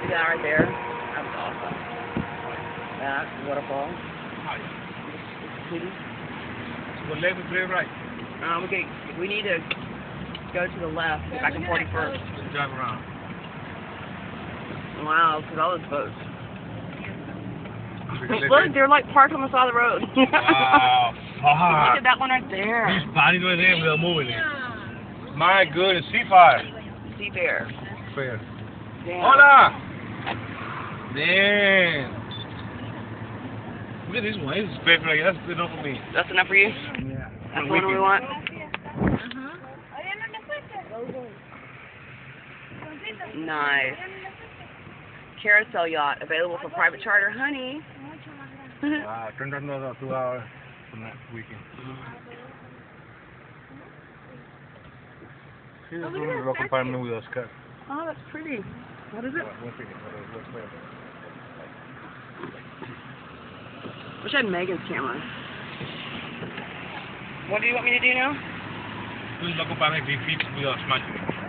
See that right there? That was awesome. That waterfall. Oh, yeah. City. So left and clear right. Um, okay, we need to go to the left, yeah, back and 41st. Just drive around. Wow, look at all those boats. Look, they're like parked on the side of the road. wow, fuck. Look at that one right there. These bodies right there, we're moving it. My goodness, sea fire. Sea bear. Fair. Damn. Hola! Damn. Look at this one. This is perfect. Like, that's good enough for me. That's enough for you? Yeah. That's the one we want? Nice. Carousel yacht available for private charter, honey. Wow, turned out another two hours from that weekend. Sí, es un loco para mí with Oscar. oh, that's pretty. What is it? One second, let's play. Wish I had Megan's camera. What do you want me to do now? Un loco para mí with Oscar.